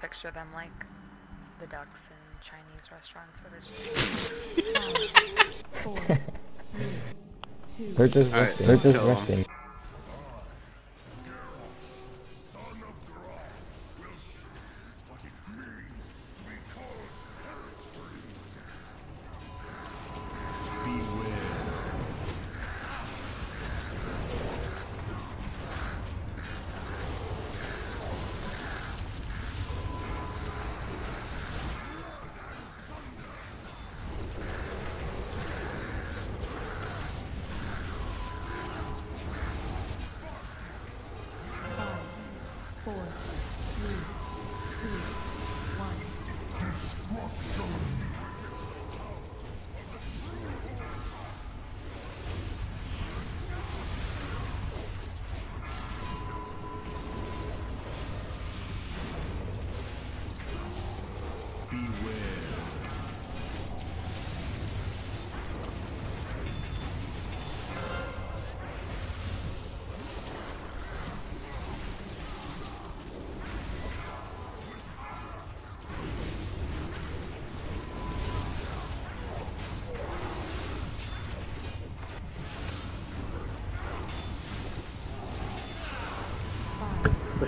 picture them like the ducks in Chinese restaurants where they're just Five, four, three, two, They're just resting. let's They're just kill 'em. resting.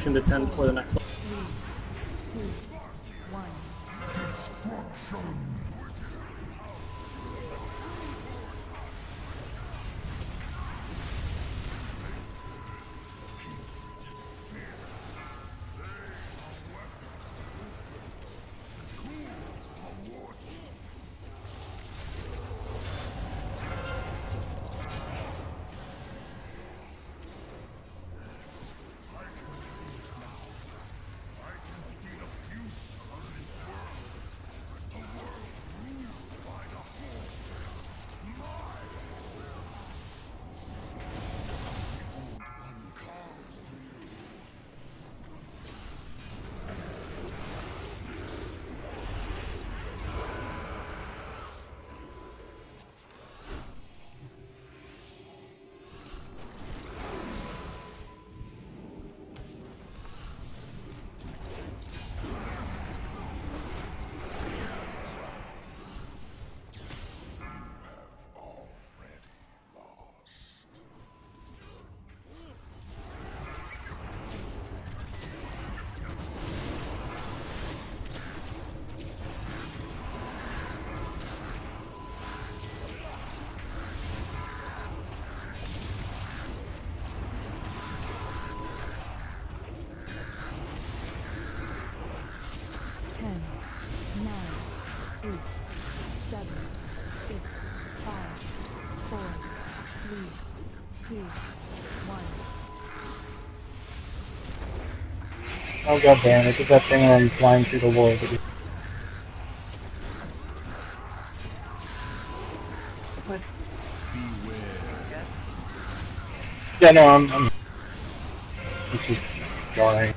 Pushing to 10 for the next one. Oh god damn, it's just that thing when I'm flying through the wall. Yeah, no, I'm, I'm it's just flying.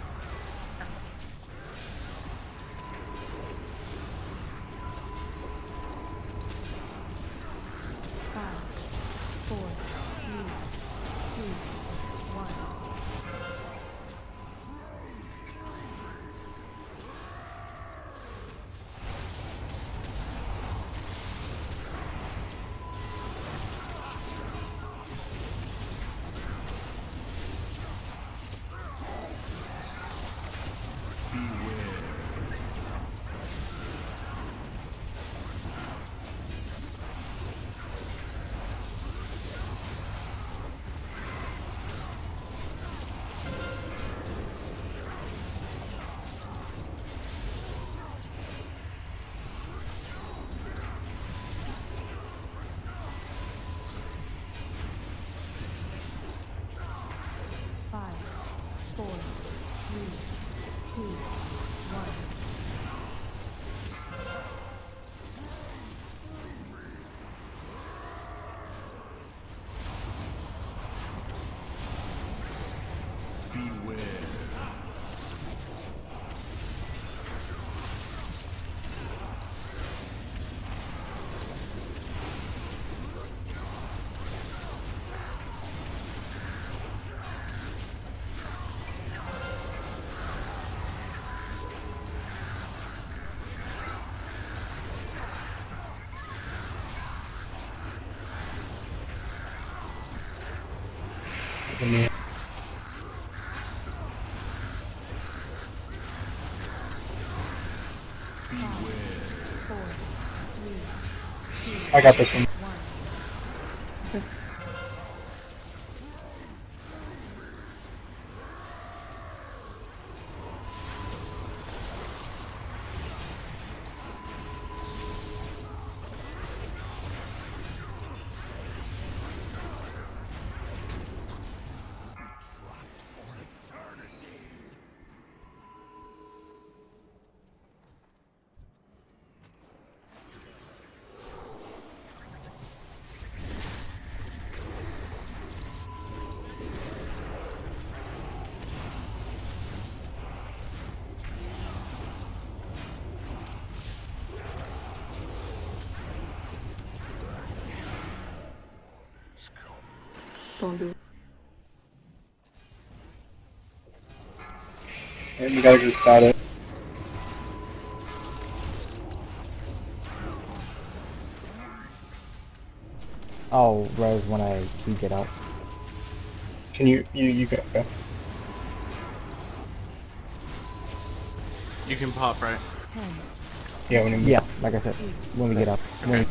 Three, I got this one. Do it. And you guys just got it. Oh, I'll res when I can get up. Can you you you go? go. You can pop, right? Yeah, when you Yeah, like I said, when we get out. When Okay.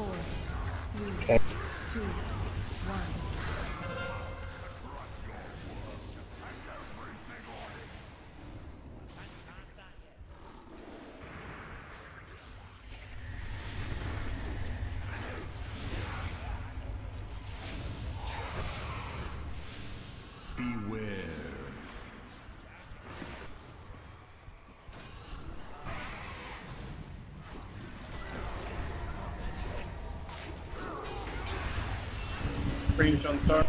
Four, three, Okay. two, one. Range on start.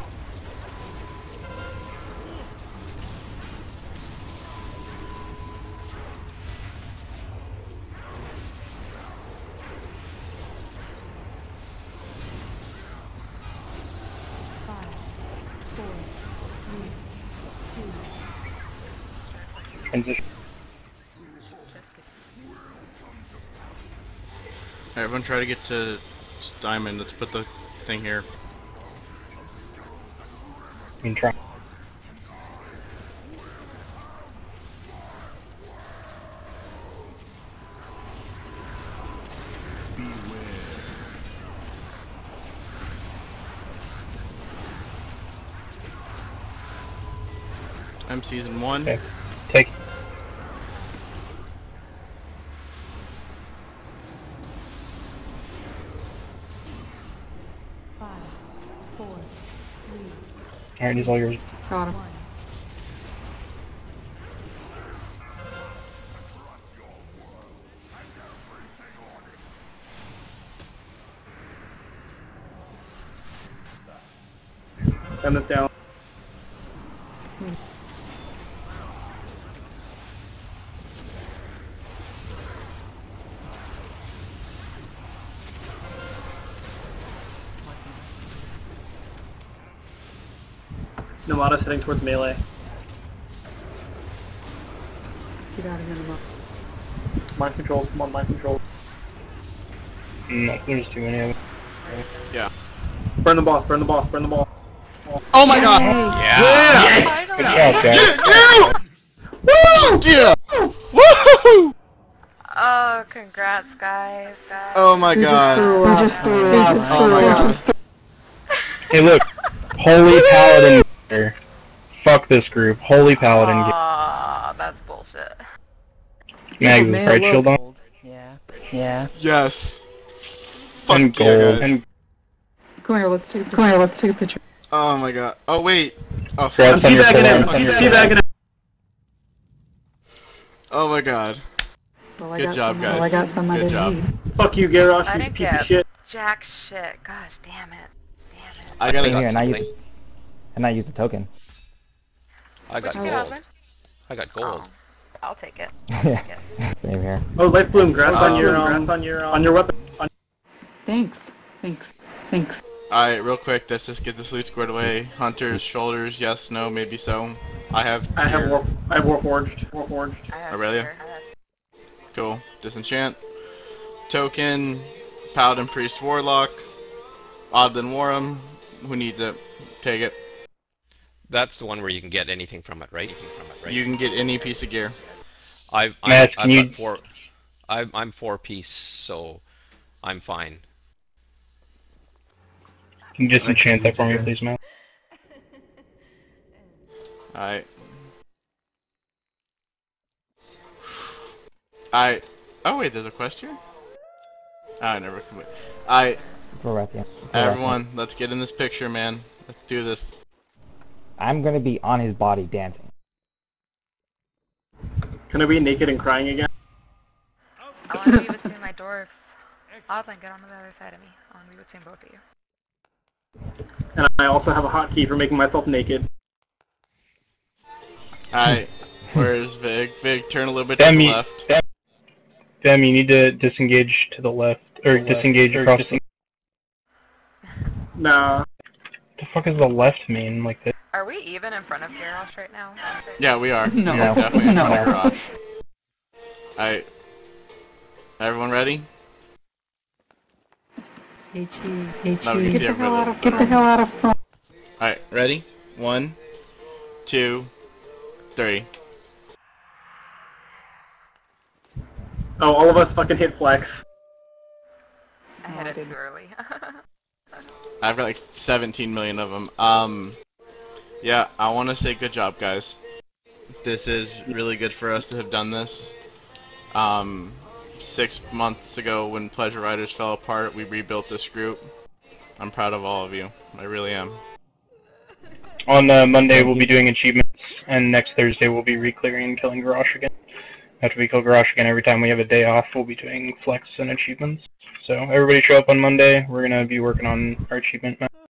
Five, four, three, two, Transition. Alright, everyone try to get to diamond. Let's put the thing here. I mean, try. I'm season one. Okay. Alright, he's all yours. Got him. one. Send this down. Nomada's heading towards melee. Get out of here, Lamar. Mind control, come on, mind control. Mm, no, there's too many of them. Burn the boss, burn the boss, burn the boss. Oh my god! Yeah! Good Finally. job, guys. Woo! Yeah! Woohoo! Oh, congrats, guys. guys. Oh my We just god. threw We up. just threw We up. just Oh threw my god. Hey, look. Holy Paladin. Gear. Fuck this group. Holy Paladin. gear. Aw, ah, that's bullshit. Mags is man, bright shield on. Yeah. Yeah. Yes. Fuck And yeah, gold. guys. And Come here, let's take a Come here, let's take a picture. Oh my god. Oh wait. Oh, fuck. Grabs on your Teabagging pillar. him, on your teabagging him. oh my god. Well, Good job, some, guys. Well, I got some Good didn't job. need. Fuck you, Garrosh, you piece of shit. jack shit. Gosh damn it. Damn it. I got Same here, it. and I something. Use and I use the token. I got What'd gold. I got gold. Oh, I'll take it. yeah. Same here. Oh, Life Bloom, grabs on Um, your um, on your on your weapon. On Thanks. Thanks. Thanks. Alright, real quick, let's just get this loot squared away. Hunters, shoulders, yes, no, maybe so. I have I have war I have Warforged. Warforged. I have Aurelia? tier. Have- Cool. Disenchant. Token. Paladin, Priest, Warlock. Odlin, Warham. Who needs it? Take it. That's the one where you can get anything from it, right? Anything from it, right? You can get any piece of gear. I've, I'm, Mass, I've you- got four. I'm, I'm four piece, so I'm fine. Can you disenchant that for me, please, Matt? Alright. I. Oh wait, there's a quest here. Ah, I never complete. I. Florathia. Everyone, let's get in this picture, man. Let's do this. I'm gonna be on his body dancing. Can I be naked and crying again? I want to be between my dwarfs. Odlin, get on the other side of me. I want to be between both of you. And I also have a hotkey for making myself naked. Alright. Where's Vig? Vig, turn a little bit Damn to the you. left. Damn, damn, you need to disengage to the left. Or Left. disengage Or across the. Nah. the fuck is the left mean? Like the. Are we even in front of Garrosh right now? Yeah, we are. No. We are definitely in front of No. Garrosh. Alright. Everyone ready? Hey, cheese. Hey, No, cheese. Get the hell out of Get the hell out of front. Alright, ready? One, two, three. Oh, all of us fucking hit flex. I No, hit I it too didn't. early. I've got like 17 million of them. Um, yeah, I want to say good job, guys. This is really good for us to have done this. Um, six months ago when Pleasure Riders fell apart, we rebuilt this group. I'm proud of all of you. I really am. On uh, Monday, we'll be doing achievements, and next Thursday, we'll be re-clearing and killing Garrosh again. After we kill Garrosh again, every time we have a day off, we'll be doing flex and achievements. So everybody show up on Monday. We're gonna be working on our achievement map.